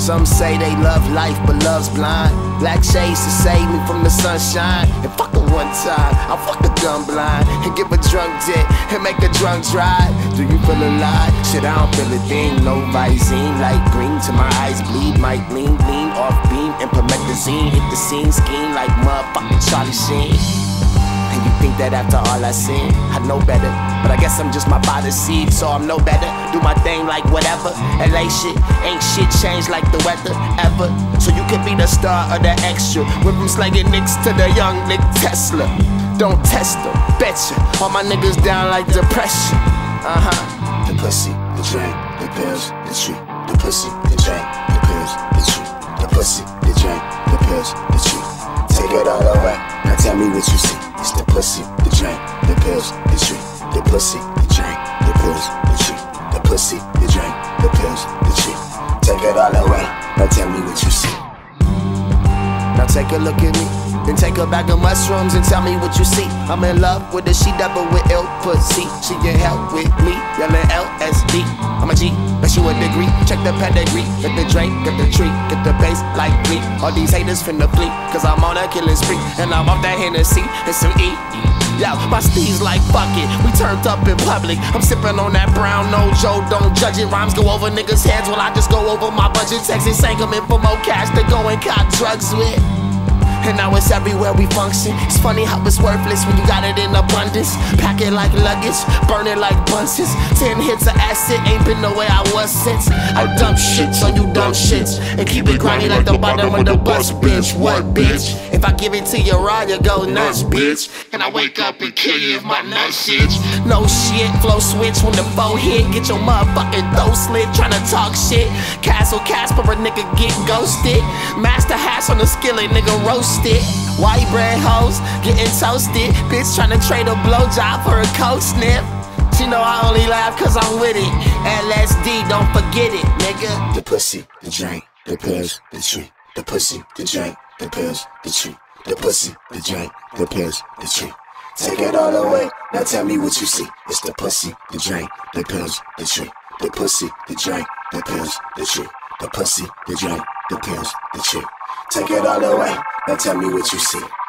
Some say they love life, but love's blind. Black shades to save me from the sunshine. And fuck her one time, I fuck a dumb blind. And give a drunk dick, and make a drunk drive. Do you feel alive? Shit, I don't feel a thing. No Visine, light green to my eyes bleed. Might lean, lean off beam, implement the. Hit the scene, scheme like motherfucking Charlie Sheen. That after all I seen, I know better. But I guess I'm just my father's seed, so I'm no better. Do my thing like whatever. LA shit, ain't shit changed like the weather ever. So you could be the star or the extra. Went from slanging nicks to the young Nick Tesla. Don't test them, betcha. All my niggas down like depression. Uh huh. The pussy, the drink, the pills, the treat. The pussy, the drink, the pills, the treat. The pussy, the drink, the pills, the treat. Take it all away. Now tell me what you see. Pussy, the drink, the pills, the treat. The pussy, the drink, the pills, the treat. The pussy, the drink, the pills, the treat. Take it all away. Now tell me what you see. Now take a look at me. Then take a bag of mushrooms and tell me what you see. I'm in love with the she devil with ill pussy. She can help with me, yelling LSD. I'm a G, Check the pedigree, get the drink, get the treat, get the bass like me. All these haters finna flee, cause I'm on a killing spree. And I'm off that Hennessy and some E. Yeah, my steez like fuck it. We turned up in public. I'm sipping on that brown, no Joe, don't judge it. Rhymes go over niggas' heads while I just go over my budget. Texas coming for more cash to go and cop drugs with. Now it's everywhere we function. It's funny how it's worthless when you got it in abundance. Pack it like luggage, burn it like bunches. Ten hits of acid ain't been the way I was since. I dump shits on you dumb shits. And keep it grimy like the bottom of the bus, bitch. What, bitch? If I give it to you raw, you go nuts, bitch. And I wake up and kill you if my nuts shit. No shit, flow switch when the foe hit. Get your motherfucking throat slit, tryna talk shit. Castle Casper, a nigga get ghosted. Master hash on the skillet, nigga roasted. White bread hoes getting toasted. Bitch trying to trade a blowjob for a coat snip. She know I only laugh cause I'm with it. LSD, don't forget it, nigga. The pussy, the drink, the pills, the treat. The pussy, the drink, the pills, the treat. The pussy, the drink, the pills, the treat. Take it all away. Now tell me what you see. It's the pussy, the drink, the pills, the treat. The pussy, the drink, the pills, the treat. The pussy, the drink, the pills, the treat. Take it all away. Now tell me what you see.